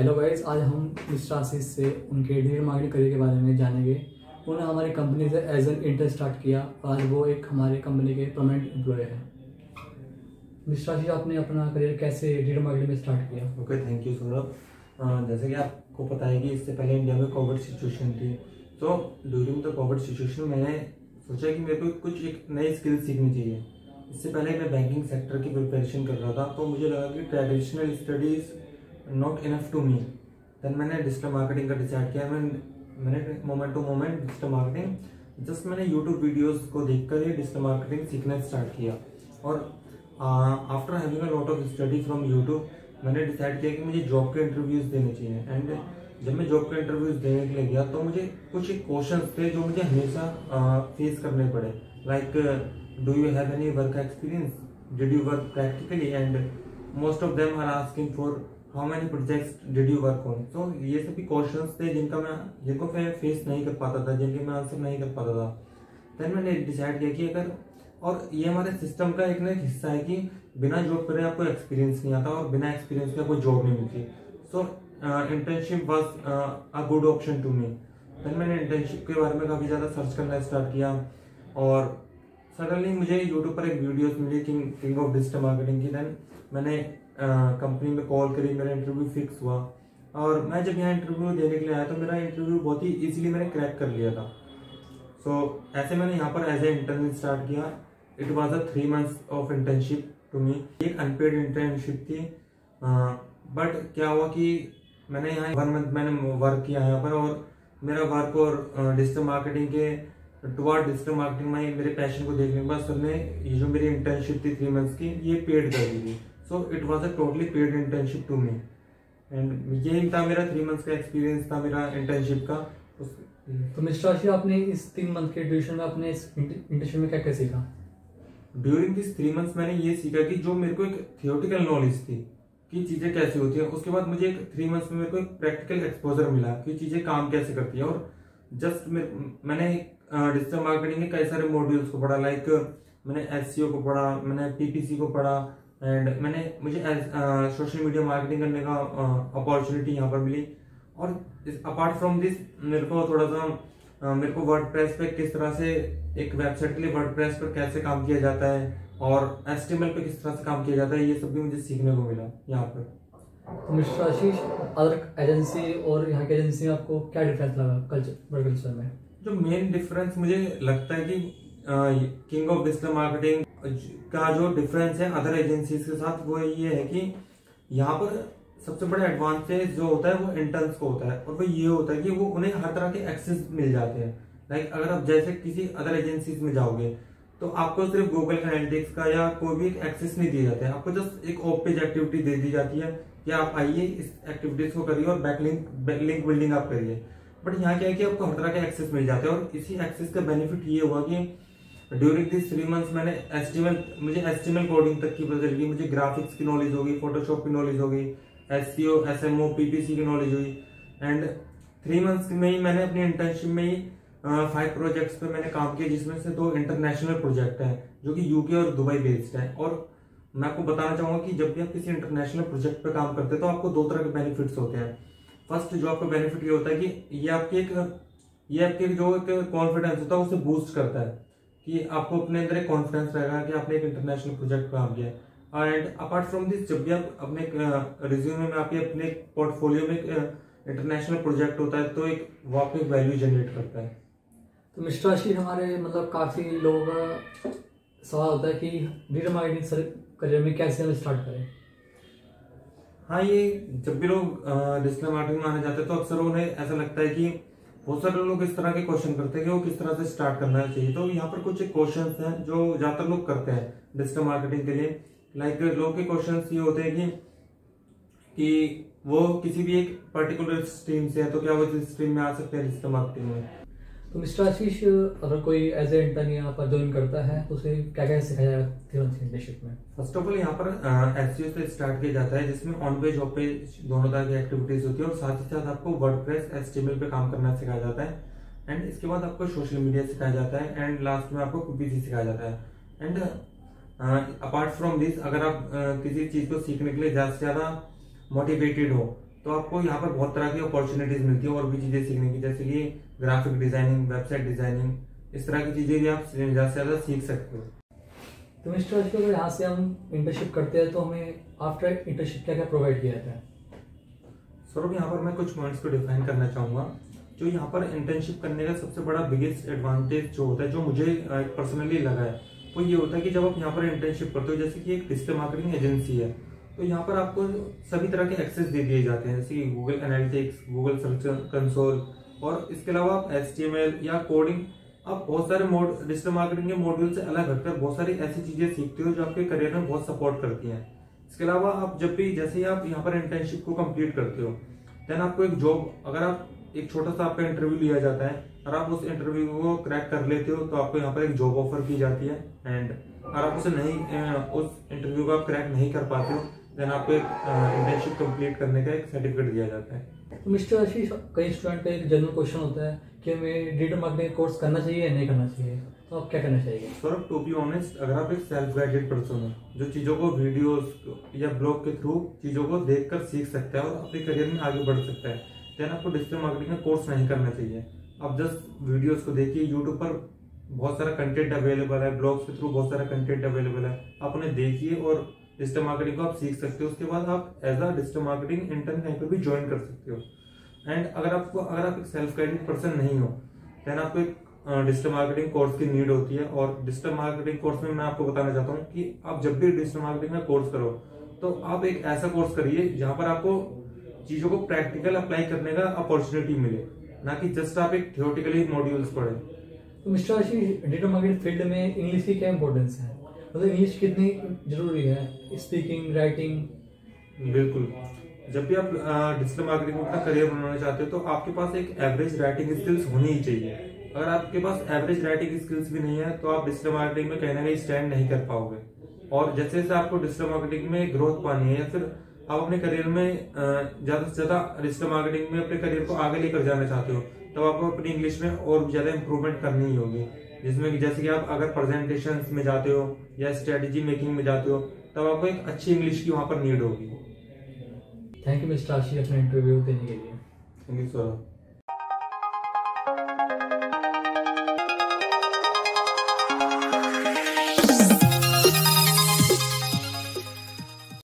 Hello guys आज हम mister आशीष से उनके डिजिटल मार्केटिंग करियर के बारे में जानेंगे। उन्होंने हमारी कंपनी से एज एन इंटर स्टार्ट किया और आज वो एक हमारे कंपनी के परमानेंट एम्प्लॉय है। मिस्टर आशीष आपने अपना करियर कैसे डिजिटल मार्केटिंग में स्टार्ट किया? ओके थैंक यू सौरभ जैसे कि आपको पता है कि इससे पहले इंडिया में कोविड सिचुएशन थी। तो ड्यूरिंग द कोविड सिचुएशन मैंने सोचा कि मेरे को कुछ एक नई स्किल सीखनी चाहिए। इससे पहले मैं बैंकिंग सेक्टर की प्रिपरेशन कर रहा था तो मुझे लगा कि traditional studies not enough to me then मैंने डिजिटल मार्केटिंग का डिसाइड किया, मैं, मैंने moment to moment digital marketing just मैंने यूट्यूब वीडियोस को देखकर ही डिजिटल मार्केटिंग सीखना स्टार्ट किया। और after having a lot of study from YouTube मैंने डिसाइड किया कि मुझे जॉब के इंटरव्यूज़ देने चाहिए। एंड जब मैं जॉब के इंटरव्यूज़ देने के लिए गया तो मुझे कुछ एक क्वेश्चंस थे जो मुझे हमेशा फेस करने पड़े। Like do you have any work experience did you work practically and most of them are asking for how many projects did you work on तो ये सभी क्वेश्चन थे जिनका मैं, जिनको मैं फेस नहीं कर पाता था, जिनके मैं आंसर नहीं कर पाता था। देन मैंने डिसाइड किया कि अगर, और ये हमारे सिस्टम का एक ना हिस्सा है कि बिना जॉब करे आपको एक्सपीरियंस नहीं आता और बिना एक्सपीरियंस के आपको जॉब नहीं मिलती। So internship was a good option to me then मैंने इंटर्नशिप के बारे में काफ़ी ज़्यादा सर्च करना स्टार्ट किया और सडनली मुझे यूट्यूब पर एक videos milli king king of digital marketing की। देन मैंने कंपनी में कॉल करी मेरा इंटरव्यू फिक्स हुआ। और मैं जब यहाँ इंटरव्यू देने के लिए आया तो मेरा इंटरव्यू बहुत ही इजीली मैंने क्रैक कर लिया था। सो so, ऐसे मैंने यहाँ पर एज ए इंटर्न स्टार्ट किया। It was a three months of internship to me एक अनपेड इंटर्नशिप थी। बट क्या हुआ कि मैंने यहाँ वन मंथ मैंने वर्क किया यहाँ पर और मेरा वर्क और डिजिटल मार्केटिंग के टुवार्ड डिजिटल मार्केटिंग में मेरे पैशन को देखने के बाद सर ये जो मेरी इंटर्नशिप थी थ्री मंथ्स की ये पेड कर दी थी। So it was a totally paid internship to me and यही था मेरा थ्री मंथ्स का एक्सपीरियंस था मेरा इंटर्नशिप का। उस तो मिस्टर आशीष आपने इस तीन मंथ के ड्यूरेशन में अपने इंटर्नशिप में क्या क्या सीखा? ड्यूरिंग दिस थ्री मंथ्स मैंने ये सीखा कि जो मेरे को एक थियोटिकल नॉलेज थी कि चीज़ें कैसे होती हैं उसके बाद मुझे एक थ्री मंथ्स में मेरे को एक प्रैक्टिकल एक्सपोजर मिला कि चीज़ें काम कैसे करती है। और जस्ट मैंने डिजिटल मार्केटिंग के कई सारे मॉड्यूल्स को पढ़ा लाइक मैंने एस को पढ़ा मैंने पीपीसी को पढ़ा एंड मैंने मुझे सोशल मीडिया मार्केटिंग करने का अपॉर्चुनिटी यहाँ पर मिली। और अपार्ट फ्रॉम दिस मेरे को थोड़ा सा uh, मेरे को वर्ड पे किस तरह से एक वेबसाइट के लिए वर्ड पर कैसे काम किया जाता है और एस पे किस तरह से काम किया जाता है ये सब भी मुझे सीखने को मिला यहाँ पर। तो मिस्टर आशीष अदर एजेंसी और यहाँ की एजेंसी में आपको क्या डिफरेंस लगा कल्चर कल्चर में? जो मेन डिफरेंस मुझे लगता है कि किंग ऑफ़ डिजिटल मार्केटिंग का जो डिफरेंस है अदर एजेंसीज के साथ, वो ये है कि यहाँ पर सबसे बड़ा एडवांटेज जो होता है वो इंटर्न्स को होता है और वो ये होता है कि वो उन्हें हर तरह के एक्सेस मिल जाते हैं। लाइक अगर आप जैसे किसी अदर एजेंसीज में जाओगे तो आपको सिर्फ़ गूगल एनालिटिक्स का या कोई भी एक्सेस नहीं दिए जाते हैं। आपको जस्ट एक ऑफ़ पेज एक्टिविटी दे दी जाती है कि आप आइए इस एक्टिविटीज़ को करिए और बैकलिंक बैकलिंक बिल्डिंग आप करिए। बट यहाँ क्या है कि आपको हर तरह के एक्सेस मिल जाते हैं और इसी एक्सेस का बेनिफिट ये हुआ कि ड्यूरिंग दिस थ्री मंथ्स मैंने एस्टिमल मुझे एस्टिमल कोडिंग तक की पता चली मुझे ग्राफिक्स की नॉलेज होगी फोटोशॉप की नॉलेज होगी S C O S M O PPC की नॉलेज हुई एंड थ्री मंथ्स में ही मैंने अपनी इंटर्नशिप में ही फाइव प्रोजेक्ट्स पे मैंने काम किया, जिसमें से दो इंटरनेशनल प्रोजेक्ट हैं, जो कि यूके और दुबई बेस्ड है. और मैं आपको बताना चाहूँगा कि जब भी आप किसी इंटरनेशनल प्रोजेक्ट पे काम करते हैं तो आपको दो तरह के बेनिफिट्स होते हैं. फ़र्स्ट जो आपको बेनिफिट ये होता है कि ये आपकी एक, ये आपके जो एक कॉन्फिडेंस होता है, उसे बूस्ट करता है. कि आपको अपने अंदर एक कॉन्फिडेंस रहेगा कि आपने एक इंटरनेशनल प्रोजेक्ट काम किया एंड अपार्ट फ्रॉम दिस जब भी आप अपने रिज्यूमे में आपके अपने पोर्टफोलियो में इंटरनेशनल प्रोजेक्ट होता है तो एक वो वैल्यू जनरेट करता है। तो मिस्टर आशीष हमारे मतलब काफ़ी लोगों का सवाल होता है कि डिजिटल मार्केटिंग सर करियर में कैसे हम स्टार्ट करें? हाँ ये जब भी लोग डिजिटल मार्केटिंग में आने जाते हैं तो अक्सर उन्हें ऐसा लगता है कि बहुत सारे लोग इस तरह के क्वेश्चन करते हैं कि वो किस तरह से स्टार्ट करना चाहिए। तो यहाँ पर कुछ क्वेश्चन हैं जो ज़्यादातर लोग करते हैं डिजिटल मार्केटिंग के लिए। लाइक लोग के क्वेश्चन ये होते हैं कि कि वो किसी भी एक पर्टिकुलर स्ट्रीम से है तो क्या वो जिस स्ट्रीम में आ सकते हैं डिजिटल मार्केटिंग में? तो मिस्टर आशीष, अगर कोई एज ए इंटर्न यहाँ पर ज्वाइन करता है, उसे क्या क्या सिखाया जाएगा इंटर्नशिप में? फ़र्स्ट ऑफ़ ऑल यहाँ पर एस से स्टार्ट किया जाता है, जिसमें ऑन पे जॉब पे दोनों तरह की एक्टिविटीज़ होती है और साथ ही साथ आपको वर्ड प्रेस एस पे काम करना सिखाया जाता है। एंड इसके बाद आपको सोशल मीडिया सिखाया जाता है एंड लास्ट में आपको पीपीसी सिखाया जाता है। एंड अपार्ट फ्रॉम दिस अगर आप किसी चीज़ को सीखने के लिए ज़्यादा से ज़्यादा मोटिवेटेड हो तो आपको यहाँ पर बहुत तरह की अपॉर्चुनिटीज़ मिलती है और भी चीज़ें सीखने की जैसे कि ग्राफिक डिज़ाइनिंग वेबसाइट डिज़ाइनिंग इस तरह की चीज़ें भी आप ज़्यादा से ज़्यादा सीख सकते हो। तो मिस्टर अशोक अगर यहाँ से हम इंटर्नशिप करते हैं तो हमें आफ्टर इंटर्नशिप क्या क्या प्रोवाइड किया जाता है? सौरभ यहाँ पर मैं कुछ पॉइंट्स को डिफाइन करना चाहूँगा। जो यहाँ पर इंटर्नशिप करने का सबसे बड़ा बिगेस्ट एडवांटेज जो होता है जो मुझे पर्सनली लगा है वो ये होता है कि जब आप यहाँ पर इंटर्नशिप करते हो जैसे कि एक डिजिटल मार्केटिंग एजेंसी है तो यहाँ पर आपको सभी तरह के एक्सेस दे दिए जाते हैं। जैसे कि Google Analytics Google Search Console और इसके अलावा आप एस या कोडिंग आप बहुत सारे मोड डिजिटल मार्केटिंग के मॉड्यूल से अलग हटकर बहुत सारी ऐसी चीज़ें सीखते हो जो आपके करियर में बहुत सपोर्ट करती हैं। इसके अलावा आप जब भी, जैसे ही आप यहाँ पर इंटर्नशिप को कंप्लीट करते हो देन आपको एक जॉब अगर आप एक छोटा सा आपका इंटरव्यू लिया जाता है, और आप उस इंटरव्यू को क्रैक कर लेते हो तो आपको यहाँ पर एक जॉब ऑफ़र की जाती है एंड अगर आप उसे नहीं उस इंटरव्यू को आप क्रैक नहीं कर पाते हो देन आपको एक इंटर्नशिप कंप्लीट करने का एक सर्टिफिकेट दिया जाता है। तो मिस्टर आशीष कई स्टूडेंट का एक जनरल क्वेश्चन होता है कि हमें डिजिटल मार्केटिंग कोर्स करना चाहिए या नहीं करना चाहिए? तो आप क्या करना चाहिए? सौरभ टू बी ऑनेस्ट अगर आप एक सेल्फ गाइडेड पर्सन हो जो चीज़ों को वीडियोस या ब्लॉग के थ्रू चीज़ों को देखकर सीख सकता है और अपने करियर में आगे बढ़ सकता है देन आपको डिजिटल मार्केटिंग का कोर्स नहीं करना चाहिए। आप जस्ट वीडियोस को देखिए यूट्यूब पर बहुत सारा कंटेंट अवेलेबल है ब्लॉग्स के थ्रू बहुत सारा कंटेंट अवेलेबल है आप उन्हें देखिए और डिजिटल मार्केटिंग को आप सीख सकते हो। उसके बाद आप as a digital marketing intern कहीं पर भी ज्वाइन कर सकते हो। एंड अगर आपको, अगर आप एक सेल्फ गाइडेड पर्सन नहीं हो देन आपको एक डिजिटल मार्केटिंग कोर्स की नीड होती है। और डिजिटल मार्केटिंग कोर्स में मैं आपको बताना चाहता हूँ कि आप जब भी डिजिटल मार्केटिंग का कोर्स करो तो आप एक ऐसा कोर्स करिए जहाँ पर आपको चीज़ों को प्रैक्टिकल अप्लाई करने का अपॉर्चुनिटी मिले, ना कि जस्ट आप एक थियोटिकली मॉड्यूल्स पढ़े। तो mister Ashish digital marketing field में इंग्लिश की क्या इंपॉर्टेंस है? मतलब इंग्लिश कितनी ज़रूरी है? स्पीकिंग राइटिंग बिल्कुल। जब भी आप डिजिटल मार्केटिंग में अपना करियर बनाना चाहते हो तो आपके पास एक एवरेज राइटिंग स्किल्स होनी ही चाहिए। अगर आपके पास एवरेज राइटिंग स्किल्स भी नहीं है तो आप डिजिटल मार्केटिंग में कहीं ना कहीं स्टैंड नहीं कर पाओगे। और जैसे जैसे आपको डिजिटल मार्केटिंग में ग्रोथ पानी है, या फिर आप अपने करियर में ज़्यादा से ज़्यादा डिजिटल मार्केटिंग में अपने करियर को आगे लेकर जाना चाहते हो तो आपको अपनी इंग्लिश में और भी ज़्यादा इम्प्रूवमेंट करनी ही होगी। जिसमें जैसे कि आप अगर प्रेजेंटेशन में जाते हो या स्ट्रेटेजी मेकिंग में जाते हो तब आपको एक अच्छी इंग्लिश की वहाँ पर नीड होगी। थैंक यू मिस्टर आशी अपना इंटरव्यू देने के लिए। Thank you sir